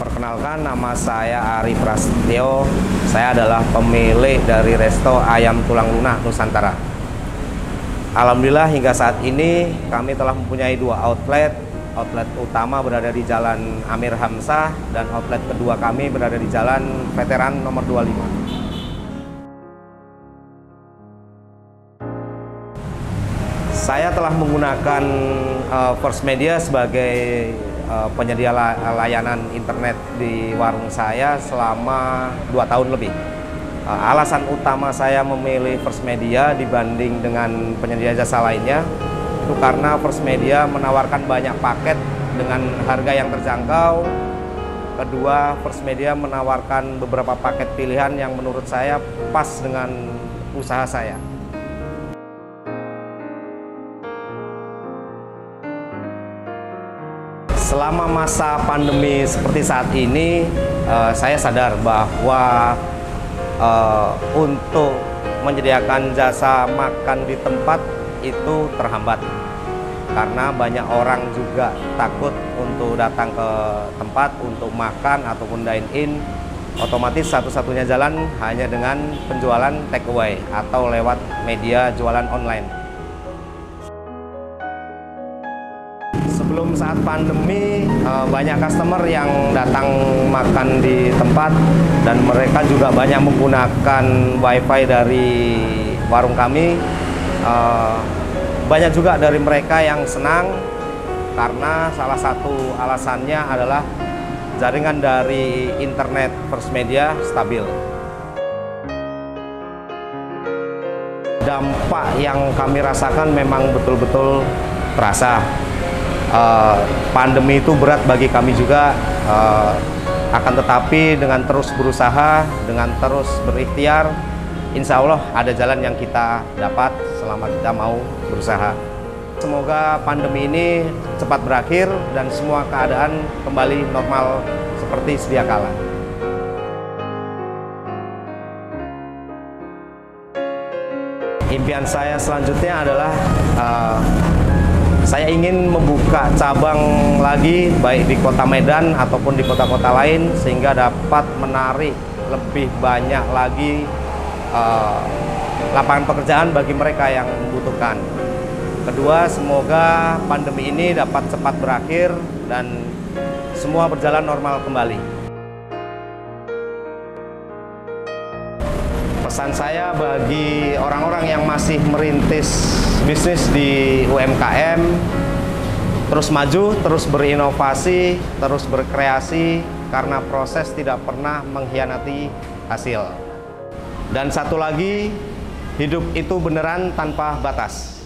Perkenalkan nama saya Ari Prasetyo. Saya adalah pemilik dari Resto Ayam Tulang Lunak Nusantara. Alhamdulillah hingga saat ini kami telah mempunyai dua outlet. Outlet utama berada di Jalan Amir Hamzah dan outlet kedua kami berada di Jalan Veteran nomor 25. Saya telah menggunakan uh, First Media sebagai uh, penyedia layanan internet di warung saya selama dua tahun lebih. Uh, alasan utama saya memilih First Media dibanding dengan penyedia jasa lainnya itu karena First Media menawarkan banyak paket dengan harga yang terjangkau. Kedua, First Media menawarkan beberapa paket pilihan yang menurut saya pas dengan usaha saya. Selama masa pandemi seperti saat ini, uh, saya sadar bahwa uh, untuk menyediakan jasa makan di tempat itu terhambat. Karena banyak orang juga takut untuk datang ke tempat untuk makan ataupun dine in otomatis satu-satunya jalan hanya dengan penjualan take away atau lewat media jualan online sebelum saat pandemi eh, banyak customer yang datang makan di tempat dan mereka juga banyak menggunakan wifi dari warung kami. Eh, banyak juga dari mereka yang senang karena salah satu alasannya adalah jaringan dari internet First Media stabil. Dampak yang kami rasakan memang betul-betul terasa uh, pandemi itu berat bagi kami juga. Uh, akan tetapi dengan terus berusaha dengan terus berikhtiar insya Allah ada jalan yang kita dapat selama kita mau berusaha. Semoga pandemi ini cepat berakhir dan semua keadaan kembali normal seperti sedia kala. Impian saya selanjutnya adalah uh, saya ingin membuka cabang lagi baik di kota Medan ataupun di kota-kota lain sehingga dapat menarik lebih banyak lagi uh, lapangan pekerjaan bagi mereka yang membutuhkan. Kedua, semoga pandemi ini dapat cepat berakhir dan semua berjalan normal kembali. Pesan saya bagi orang-orang yang masih merintis bisnis di UMKM terus maju, terus berinovasi, terus berkreasi karena proses tidak pernah mengkhianati hasil. Dan satu lagi, hidup itu beneran tanpa batas.